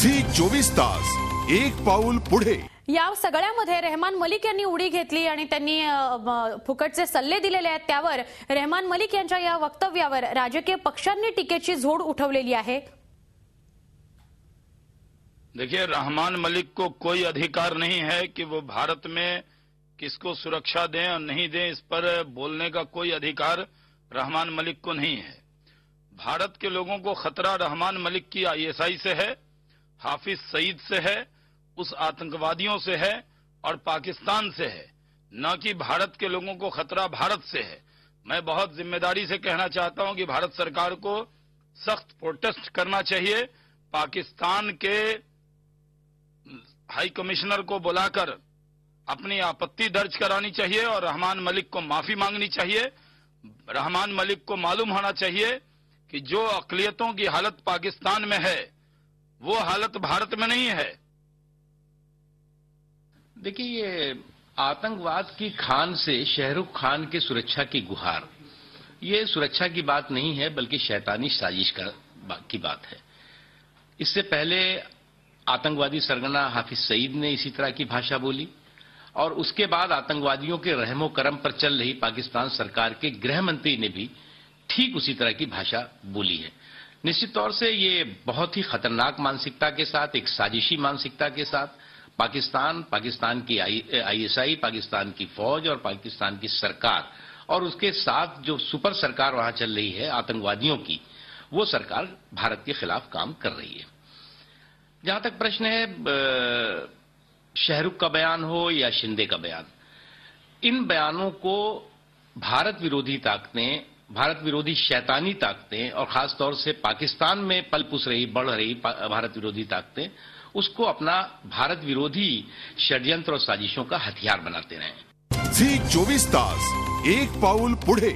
झी चोवीस तास एक पाऊल पुढे. या सगळ्यामध्ये रेहमान मलिक यांनी उडी घेतली आणि त्यांनी फुकटचे सल्ले दिलेले आहेत त्यावर रेहमान मलिक यांच्या या वक्तव्यावर राजकीय पक्षांनी टीकेची झोड उठवलेली आहे. देखिए रहमान मलिक को कोई अधिकार नहीं है कि वो भारत में किसको सुरक्षा दें और नहीं दें इस पर बोलने का कोई अधिकार रहमान मलिक को नहीं है। भारत के लोगों को खतरा रहमान मलिक की आईएसआई से है। हाफिज सईद से है, उस आतंकवादियों से है और पाकिस्तान से है। न कि भारत के लोगों को खतरा भारत से है। मैं बहुत ज़िम्मेदारी से कहना चाहता हूँ कि भारत सरकार को सख्त प्रोटेस्ट करना चाहिए। पाकिस्तान के हाई कमिश्नर को बुलाकर अपनी आपत्ति दर्ज करानी चाहिए और रहमान मलिक को माफ़ी मांगनी चाहिए। रहमान मलिक को मालूम होना चाहिए कि जो अकलियतों की हालत पाकिस्तान में है वो हालत भारत में नहीं है। देखिए, ये आतंकवाद की खान से शाहरुख खान के सुरक्षा की गुहार, ये सुरक्षा की बात नहीं है, बल्कि शैतानी साजिश का की बात है। इससे पहले आतंकवादी सरगना हाफिज सईद ने इसी तरह की भाषा बोली, और उसके बाद आतंकवादियों के रहमो करम पर चल रही पाकिस्तान सरकार के गृह मंत्री ने भी ठीक उसी तरह की भाषा बोली है। निश्चित तौर से ये बहुत ही खतरनाक मानसिकता के साथ, एक साजिशी मानसिकता के साथ, पाकिस्तान पाकिस्तान की आईएसआई, पाकिस्तान की फौज और पाकिस्तान की सरकार और उसके साथ जो सुपर सरकार वहाँ चल रही है, आतंकवादियों की, वो सरकार भारत के खिलाफ काम कर रही है। जहाँ तक प्रश्न है शाहरुख का बयान हो या शिंदे का बयान, इन बयानों को भारत विरोधी ताकतें भारत विरोधी शैतानी ताकतें और खासतौर से पाकिस्तान में पल पुस रही, बढ़ रही भारत विरोधी ताकतें, उसको अपना भारत विरोधी षड्यंत्र और साजिशों का हथियार बनाते रहे। चौबीस तास, एक पाउल पुढे।